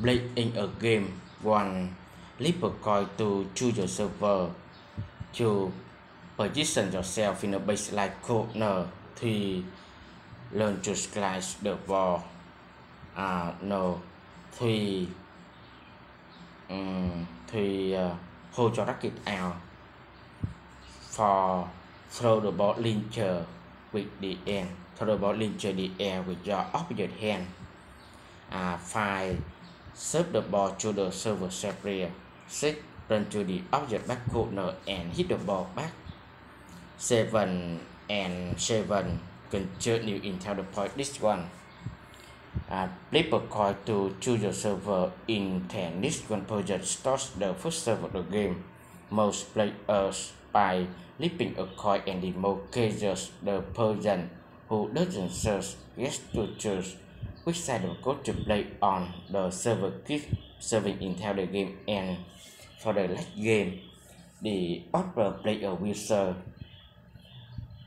play in a game, one leap coin to choose your server to position yourself in a baseline corner. Three, learn to slice the ball. Uh, no. Three, um, three, uh, à, hold your racket out. Four, throw the ball linker with the end. Throw the ball linker the air with your opposite hand. À, uh, five, serve the ball to the server area. Six, run to the object back corner and hit the ball back. Seven and seven, continue until the point this one. Uh, flip a coin to choose your server in 10. This one project starts the first server of the game. Most players by flipping a coin and in most cases the person who doesn't search gets to choose which side of code to play on. The server keep serving until the game and For the last game, the other player will serve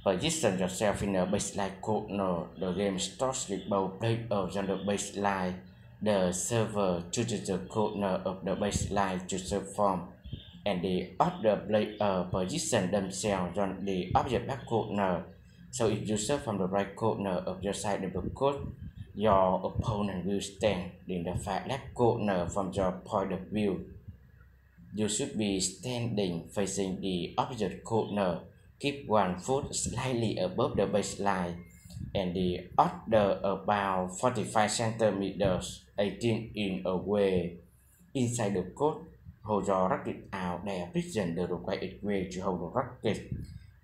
Position yourself in the baseline code no, The game starts with both players on the baseline. The server chooses the corner of the baseline to serve form, and the other player position themselves on the object back corner. So if you serve from the right corner of your side of the code, your opponent will stand in the far left corner from your point of view. You should be standing facing the opposite corner keep one foot slightly above the baseline and the other about 45 centimeters 18 in away inside the court, hold your racket out there. Position the required way to hold the racket.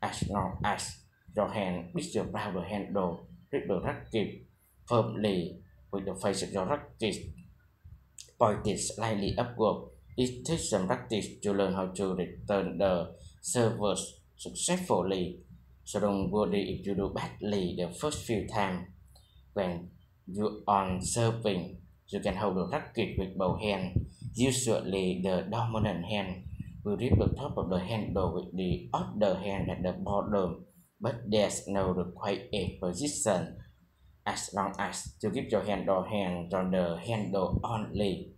As long as your hand is around the handle grip the racket firmly with the face of your racket pointed slightly upward it takes some practice to learn how to return the servers successfully. So don't worry if you do badly the first few times. When you are serving, you can hold the racket with both hands. Usually the dominant hand will grip the top of the handle with the other hand at the bottom, but there's no required position as long as you keep your hand or hand on the handle only.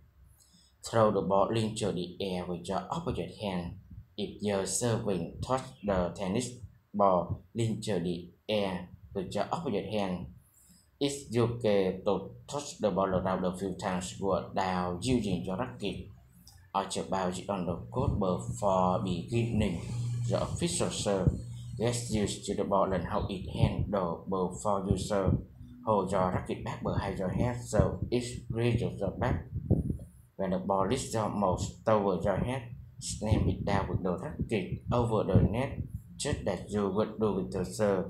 Throw the ball into the air with your opposite hand if your serving, touch the tennis ball into the air with your opposite hand. It's okay to touch the ball around a few times without using your racket or about it on the court before beginning. The official serve gets used to the ball and how it handled before you serve. Hold your racket back behind your head so it reaches your back. When the ball is almost over your head, slam it down with the racket over the net just as you would do with the serve.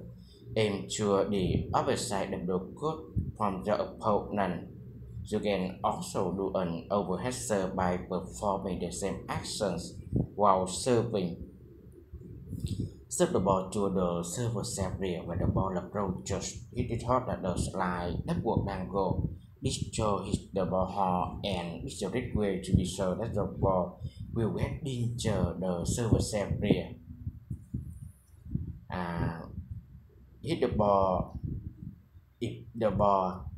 Aim to the other side of the court from the opponent. You can also do an overhead serve by performing the same actions while serving. Serve the ball to the server's area when the ball approaches. Hit it hard at the slide, upward angle. This show hit the ball hard and it's a great way to be sure that the ball will get into the server's area. Uh, à, hit the ball if the ball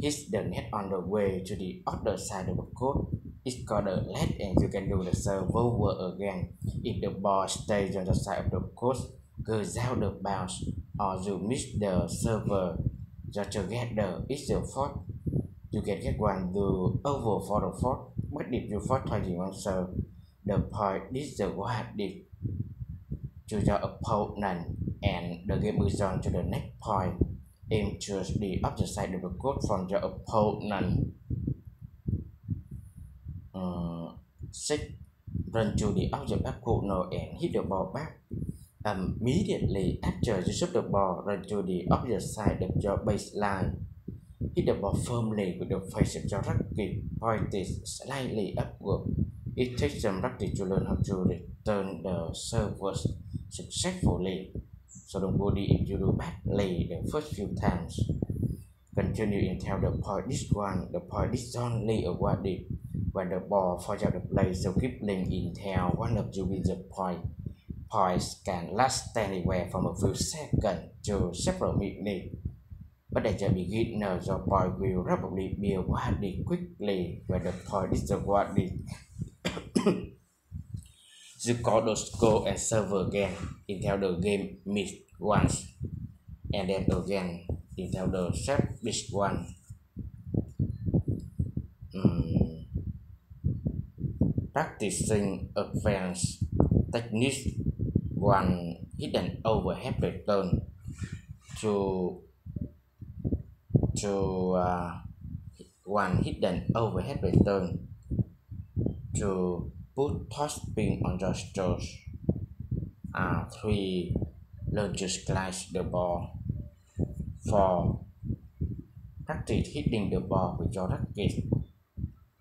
hits the net on the way to the other side of the court it's called a let and you can do the serve over again. If the ball stays on the side of the court, goes out the bounce, or you miss the server just together it's your fault. You can get one do over for the fault but if you fault? Trying one serve the point is the one did to your opponent and the game moves on to the next point. Aim to the opposite side of the court from your opponent uh, six run to the opposite back corner and hit the ball back immediately after you shoot the ball run to the opposite side of your baseline hit the ball firmly with the face of your racket pointed slightly upward it takes some practice to learn how to return the servers successfully. So don't worry if you do badly the first few times. Continue until the point this one. The point is only awarded when the ball falls out of play. the keep playing until one of you with the point. Points can last anywhere from a few seconds to several minutes. But as a beginner, the point will probably be awarded quickly when the point is awarded. you call the score and serve again until the game meets once and then again until the set this one Mm practicing advanced techniques one hidden overhead return to to uh, one hidden overhead return to put top spin on your toes. Uh, three largest to slice the ball. Four practice hitting the ball with your racket.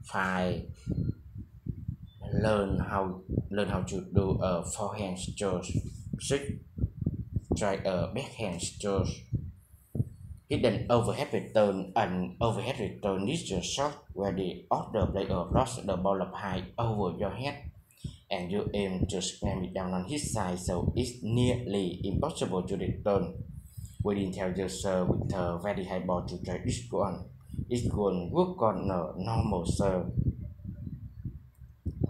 Five learn how learn how to do a forehand stroke. Six try a backhand stroke. Hidden overhead return and overhead return is a shot where the other player throws the ball up high over your head, and you aim to slam it down on his side, so it's nearly impossible to return. We tell your serve with a very high ball to try this one. it's going work on a normal serve.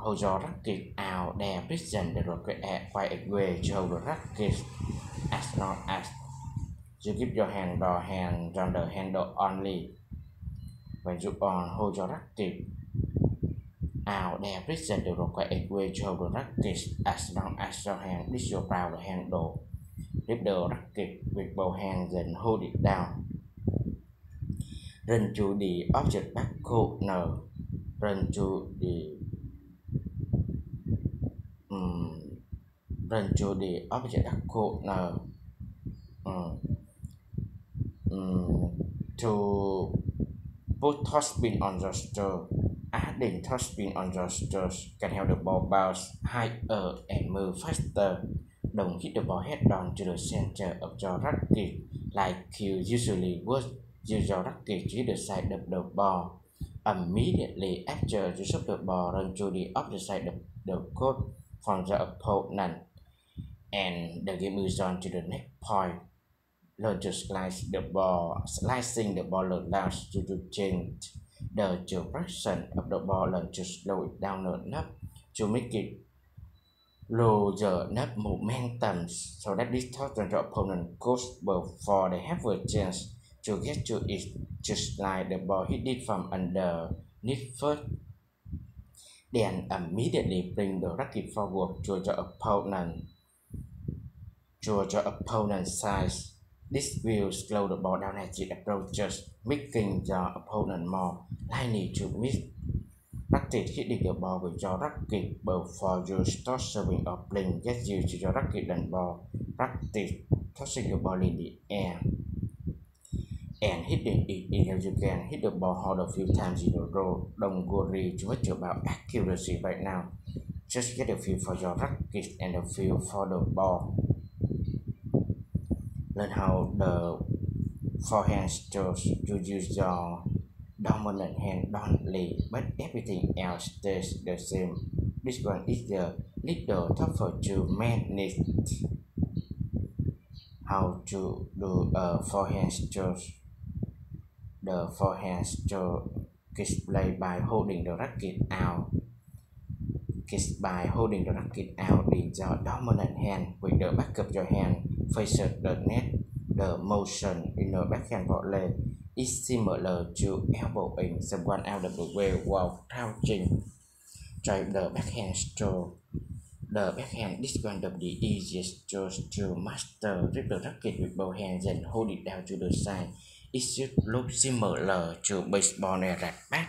Hold your racket out there, present the rocket at quite away to hold the racket as long as You keep your hand đò hand on the handle only. When you on, hold your biết dần để rồi the required way to hold rắc racket as long as your hand is your proud handle. Grip the racket with both hands and hold it down. Run to the object back corner. Run to the um, run to the object back. Um, um, to put topspin on the stir. Adding topspin on the stir can help the ball bounce higher and move faster. Don't hit the ball head on to the center of your racket like you usually would. Use your racket to the side of the ball. Immediately after you shove the ball run to the opposite side of the court from the opponent and the game moves on to the next point. learn to slice the ball, slicing the ball allows you to change the direction of the ball, learn to slow it down enough to make it lower enough momentum so that this thought the opponent goes before they have a chance to get to it, just like the ball hit it from underneath first. Then immediately bring the racket forward to the opponent, to the opponent's side This will slow the ball down as it approaches, making the opponent more likely to miss. Practice hitting the ball with your racket before you start serving or playing gets used to your racket and ball. Practice tossing the ball in the air and hitting it if you can. Hit the ball hard a few times in a row. Don't worry too much about accuracy right now. Just get a feel for your racket and a feel for the ball. learn how the forehand strokes to use your dominant hand dominantly, but everything else stays the same this one is the little tougher to manage how to do a forehand stroke the forehand stroke is played by holding the racket out is by holding the racket out in the dominant hand with the back of your hand faces the net. The motion in the backhand volley is similar to elbowing someone out of the way while crouching. Try the backhand stroke. The backhand is one of the easiest strokes to master. Grip the racket with both hands and hold it down to the side. It should look similar Baseball baseball and racquetball.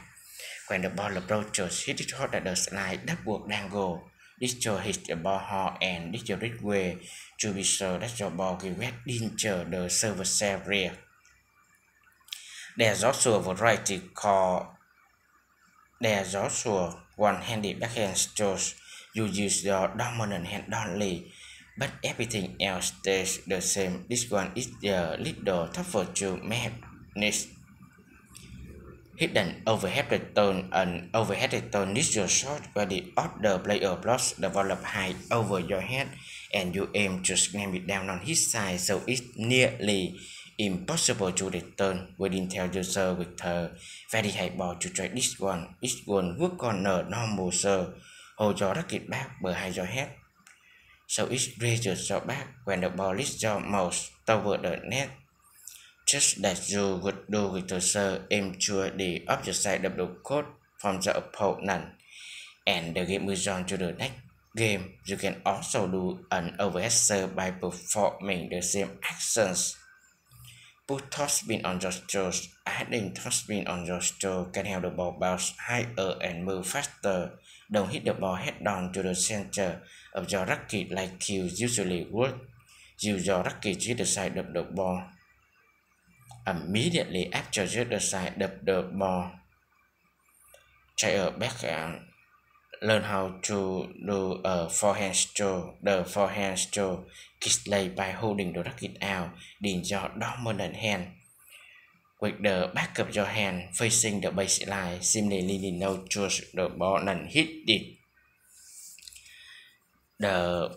When the ball approaches, hit it hard at the slide upward angle. This show hits the ball hard and this your right way to be sure that your ball will get into the service area. There's also a variety called There's also one-handed backhand strokes. You use your dominant hand only, but everything else stays the same. This one is the little tougher to manage hidden overhead return and overhead return is your shot where the other player blocks the ball up high over your head, and you aim to slam it down on his side, so it's nearly impossible to return. We didn't tell you sir, with her very high ball to try this one. It's one work on a normal, sir. Hồ gió rất back, behind your hai. So it's raised your back eh? when the is your mouse toward the net. Just that you would do with the sir aim to the opposite side of the court from the opponent. And the game moves on to the next game. You can also do an overhead by performing the same actions. Put topspin on your toes. Adding topspin on your toe can help the ball bounce higher and move faster. Don't hit the ball head down to the center of your racket like you usually would. Use your racket to the side of the ball. Immediately after you the side of the ball. Try a backhand. Learn how to do a forehand stroke. The forehand stroke is played by holding the racket out in your dominant hand. With the backup your hand facing the baseline, similarly no choose the ball and hit it. The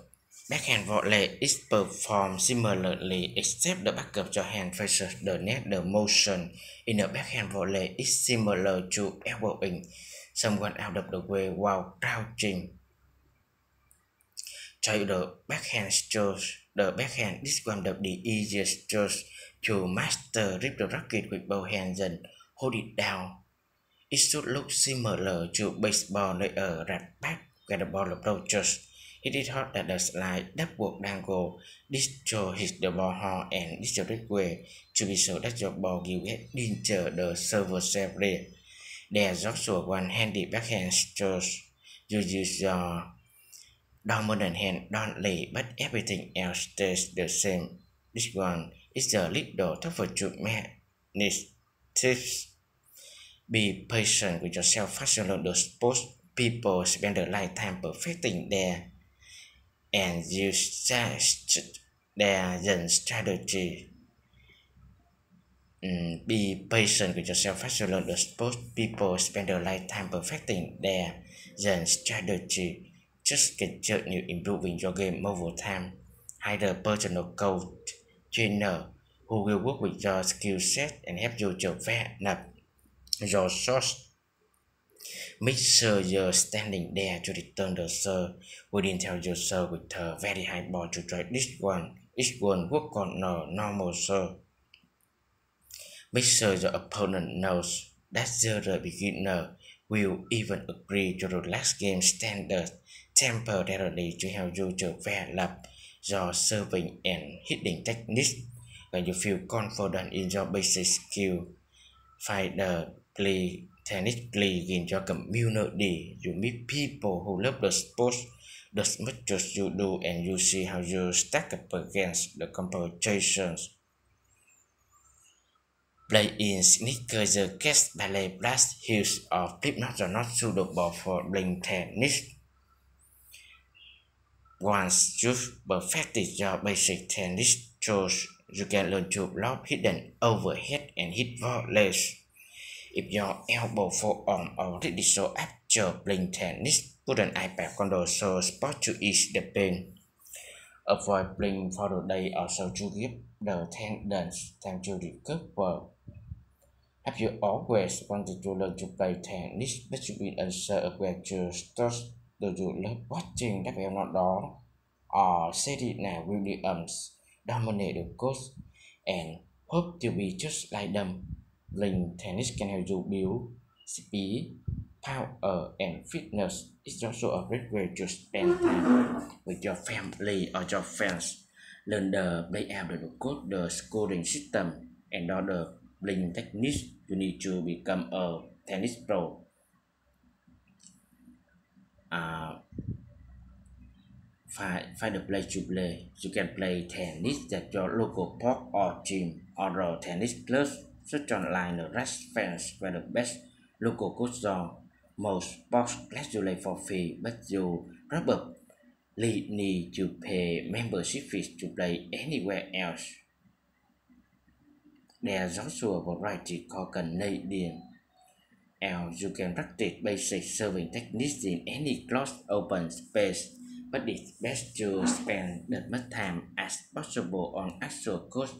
backhand volley is performed similarly except the backup your hand faces the net. The motion in the backhand volley is similar to elbowing someone out of the way while crouching. Try the backhand strokes. The backhand is one of the easiest strokes to master. rip the racket with both hands and hold it down. It should look similar to baseball layer right back when the ball approaches. It is hot that the slide, double dangle. This show the ball hard and this the way to be so that your ball will get danger the server safely. There's also one-handed backhand strokes. You use your dominant hand don't lay, but everything else stays the same. This one is a little tougher to manage. Tips. Be patient with yourself. Fashion the sports people spend a lifetime perfecting their and use their then strategy. Mm, be patient with yourself as you learn the sports people spend their lifetime perfecting their then mm, strategy. Just continue improving your game over time. Hire a personal coach, trainer, who will work with your skill set and help you develop your source. Make sure you're standing there to return the serve. We didn't tell your serve with a very high ball to try this one. Each one, work on a normal serve. Make sure your opponent knows that you're the beginner will even agree to relax game standard, temporarily to help you develop your serving and hitting techniques. When you feel confident in your basic skill, find the play technically in your community. You meet people who love the sport as much as you do and you see how you stack up against the competitions. Play in sneakers, the cast ballet blast heels of flip not are not suitable for playing tennis. Once you've perfected your basic tennis tools, you can learn to block hidden overhead and hit volleys. If your elbow forearm already so after playing tennis, put an iPad control so spot to ease the pain. Avoid playing for the day also to give the tendons time to recover. Have you always wanted to learn to play tennis but you've been unsure of where to start? Do you love watching WL đó? Or Serena Williams dominate the course and hope to be just like them? Playing tennis can help you build speed, power, and fitness. It's also a great way to spend time with your family or your friends. Learn the layout of the code, the scoring system, and all the playing techniques. You need to become a tennis pro. Uh, find, find a place to play. You can play tennis at your local park or gym or a tennis club. Search online the rest fans where the best local coach are. Most sports play for free, but you probably need to pay membership fees to play anywhere else. There's also a variety called Canadian. Else you can practice basic serving techniques in any closed open space, but it's best to spend as much time as possible on actual code.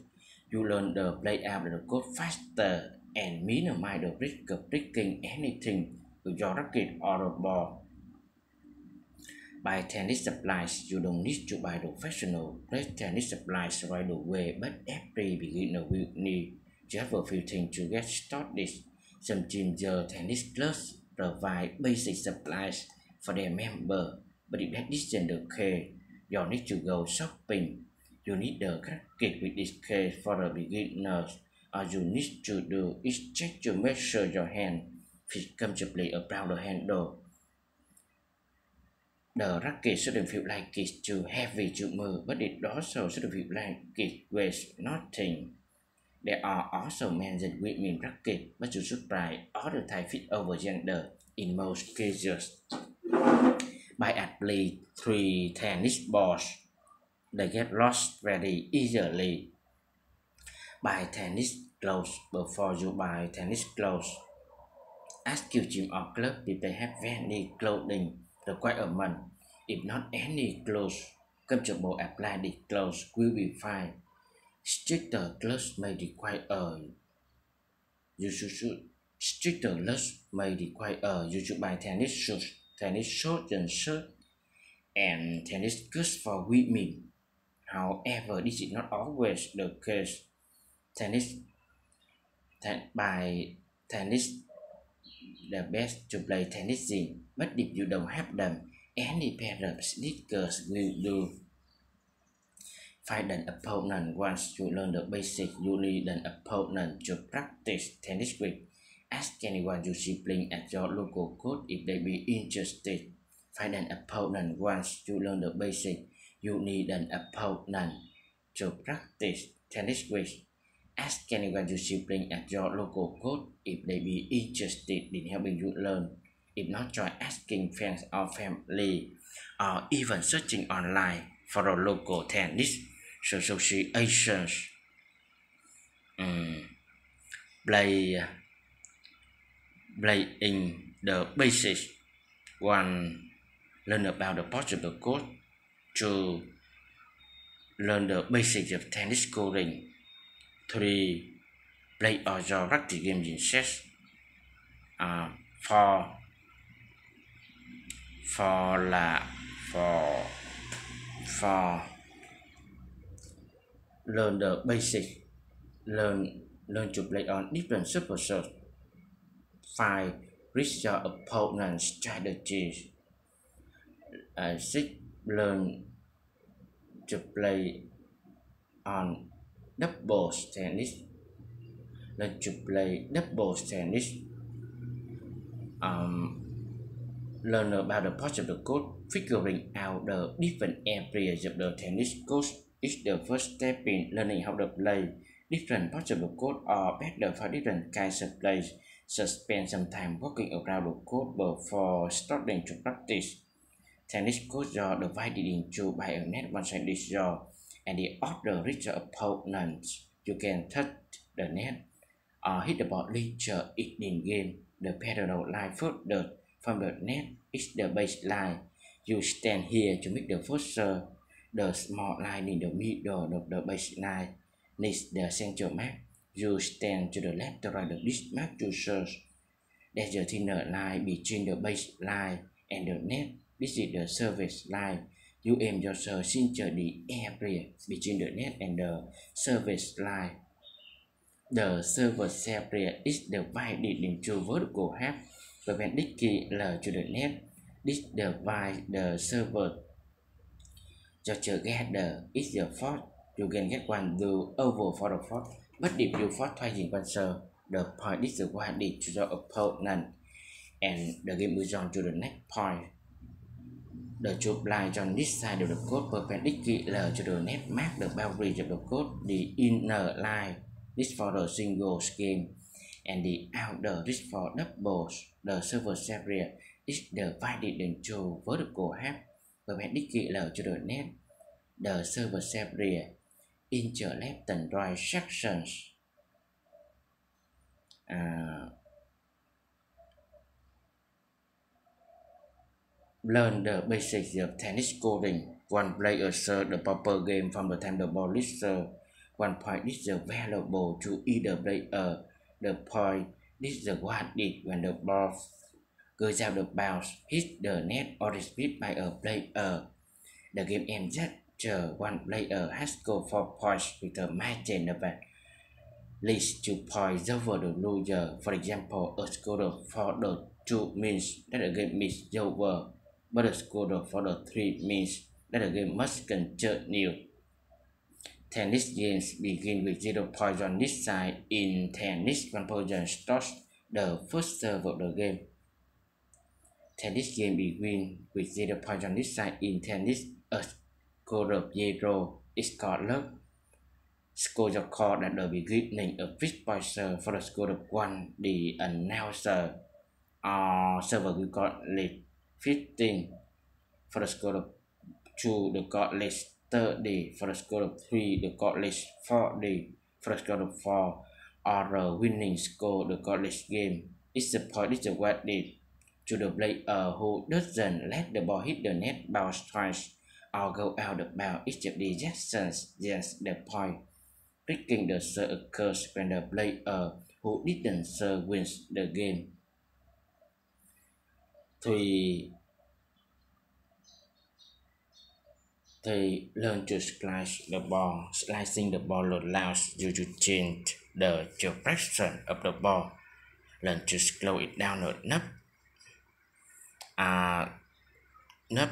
You learn the layout of the code faster and minimize the risk of breaking anything with your racket or a ball. Buy tennis supplies, you don't need to buy professional great tennis supplies right away, but every beginner will need just a few things to get started. Some ginger tennis clubs provide basic supplies for their member, but if that isn't the case, you need to go shopping. You need the racket with this case for the beginners, or you need to do is check to make sure your hand fits comfortably around the handle. The racket shouldn't feel like it's too heavy to move, but it also shouldn't feel like it weighs nothing. There are also men's and women racket, but you should try all the time fit over gender in most cases. By at least three tennis balls, they get lost very easily. Buy tennis clothes before you buy tennis clothes. Ask your gym or club if they have any clothing requirement. If not any clothes, comfortable apply the clothes will be fine. Stricter clothes may require uh, you should stricter laws may require uh, you to buy tennis shoes, tennis shorts and shirt, and tennis goods for women. However, this is not always the case. Tennis ten, by tennis the best to play tennis in, but if you don't have them, any pair of sneakers will do. Find an opponent once you learn the basic. You need an opponent to practice tennis with. Ask anyone you see playing at your local court if they be interested. Find an opponent once you learn the basic. You need an opponent to practice tennis with. Ask anyone you see playing at your local court if they be interested in helping you learn. If not, try asking friends or family or even searching online for a local tennis associations. Um, play playing the basics. One, learn about the possible code to court. Learn the basics of tennis scoring. Three, play or your practice games in sets. Uh, four, four là for for learn the basic learn learn to play on different surfaces five reach your opponent's strategies. Uh, six learn to play on doubles tennis. Learn to play doubles tennis. Um, learn about the parts of the court, figuring out the different areas of the tennis court is the first step in learning how to play different possible of court or better for different kinds of play, So spend some time working around the court before starting to practice. Tennis codes are divided into by a net one side is and the other reach opponents. You can touch the net or hit the ball later in game. The parallel line further from the net is the baseline. You stand here to make the first serve. The small line in the middle of the baseline needs the central mark. You stand to the left to right of this mark to search There's a thinner line between the baseline and the net. This is the service line. You aim your search into the area between the net and the service line. The service area is divided into vertical half, perpendicular to the net. This divide the server George together is the fourth. You can get one do over for the fourth. But if you fourth twice in one serve, the point is the one divided to your opponent and the game moves on to the next point. The two lines on this side of the code perpendicular to the net mark the boundary of the code, the inner line. This for the single scheme and the outer is for doubles. The server area is divided into vertical half perpendicular to the net. The surface area into left and right sections. à, learn the basics of tennis coding. One player serve the proper game from the time the ball is served one point is available to either player. The point is the one did when the ball goes out of bounds, hit the net or is hit by a player. The game ends after one player has scored four points with a margin of at least two points over the loser. For example, a score for the two means that the game is over, but a score for the three means that the game must continue. Tennis games begin with zero points on this side. In tennis, one person starts the first serve of the game. Tennis game begin with zero points on this side. In tennis, a score of zero is called love. Score of call at the beginning of each point for the score of one. The announcer or server will call late 15 for the score of two. The call list 30 for a score of three. the college 40 for a score of four. or a winning score, the college game is the point is awarded to the player who doesn't let the ball hit the net bounce twice or go out of bounds is the actions yes the point. Breaking the serve occurs when the player who didn't serve wins the game. Thì thì learn to slice the ball. Slicing the ball allows you to change the direction of the ball. Learn to slow it down enough à nấp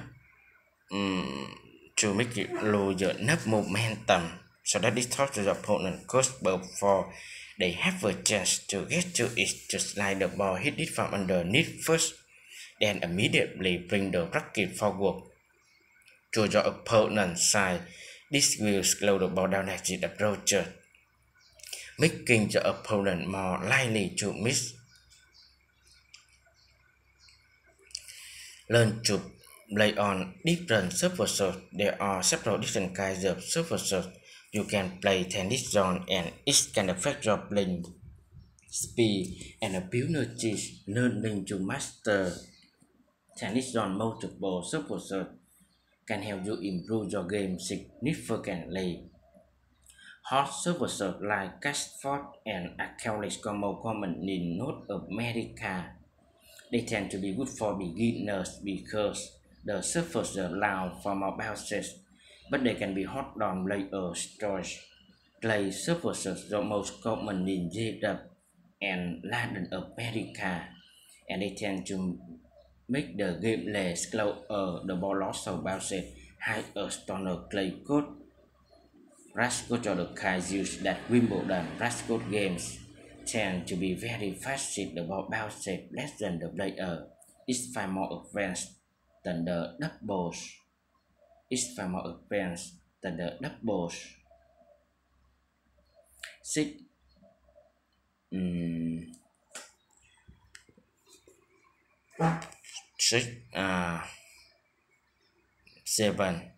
um, to make it lose enough momentum so that it to the opponent goes before they have a chance to get to it to slide the ball hit it from underneath first then immediately bring the racket forward to your opponent's side. This will slow the ball down as it approaches, making your opponent more likely to miss. Learn to play on different surfaces. There are several different kinds of surfaces you can play tennis on and it can affect your playing speed and ability learning to master tennis on multiple surfaces can help you improve your game significantly. Hot surfaces like Castford and Achilles are more common in North America. They tend to be good for beginners because the surface allows for more bounces, but they can be hot on layer storage. Clay surfaces are most common in Europe and Latin America, and they tend to make the game less slower, the ball also bounces higher, stoner clay court. Rush court are the kinds used that Wimbledon rush games tend to be very fast about ball bounces less than the player is far more advanced than the doubles. Is far more advanced than the doubles. Six. Um, hmm. six uh, seven